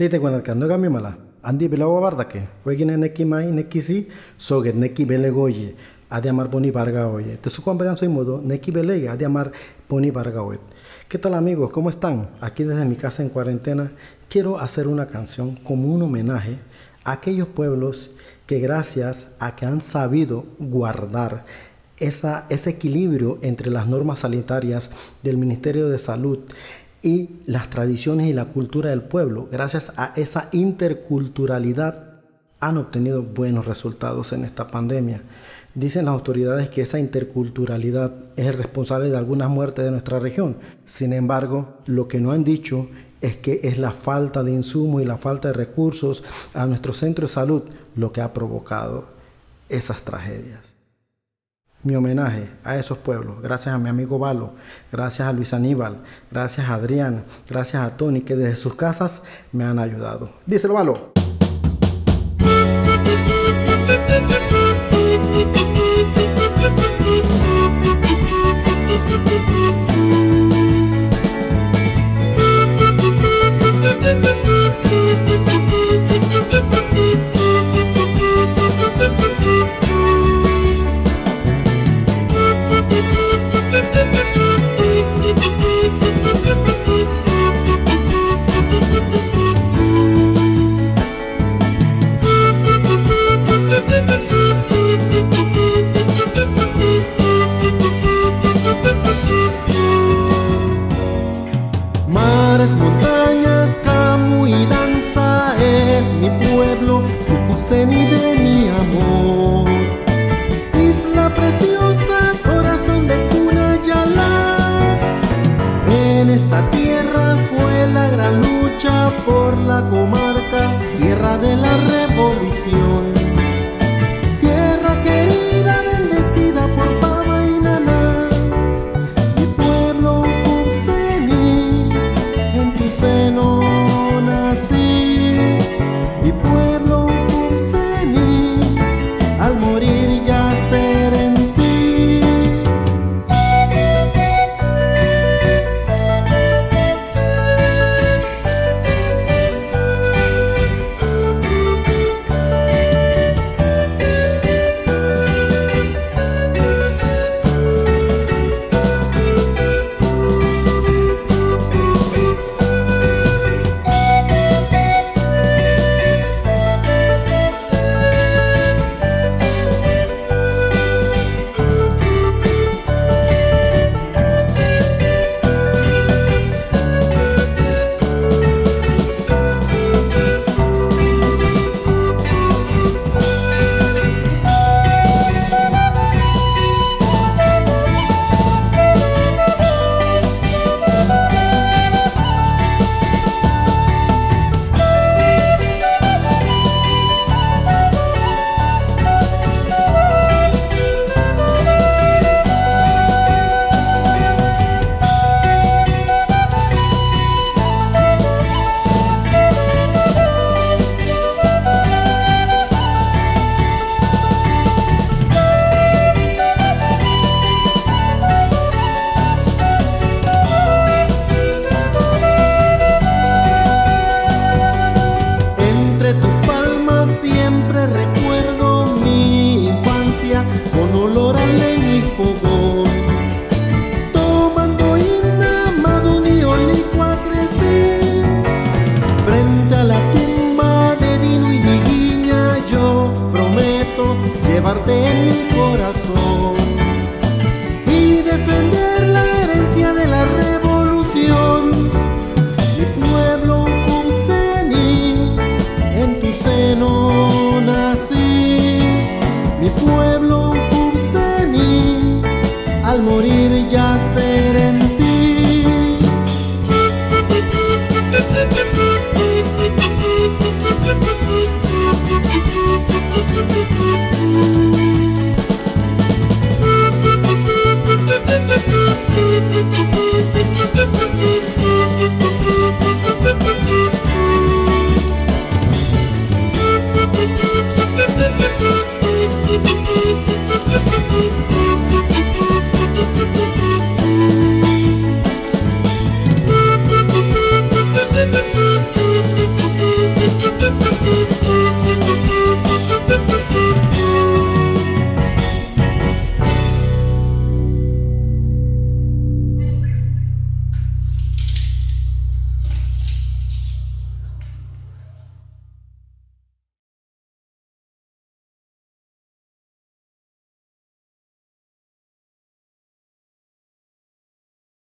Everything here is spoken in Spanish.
Ando kami mala. Andi bilawa barda que. Wegine neki mai neki si. Soget neki belegoye. Adi amar boni barga oye. Te su pegan soy modo. Neki belege. Adi amar boni barga oye. ¿Qué tal amigos? ¿Cómo están? Aquí desde mi casa en cuarentena quiero hacer una canción como un homenaje a aquellos pueblos que gracias a que han sabido guardar esa, ese equilibrio entre las normas sanitarias del Ministerio de Salud y las tradiciones y la cultura del pueblo, gracias a esa interculturalidad, han obtenido buenos resultados en esta pandemia. Dicen las autoridades que esa interculturalidad es responsable de algunas muertes de nuestra región. Sin embargo, lo que no han dicho es que es la falta de insumos y la falta de recursos a nuestro centro de salud lo que ha provocado esas tragedias mi homenaje a esos pueblos, gracias a mi amigo Valo, gracias a Luis Aníbal, gracias a Adrián, gracias a Tony, que desde sus casas me han ayudado. Díselo, Valo. Por la comarca, tierra de la revolución. prometo llevarte en mi corazón.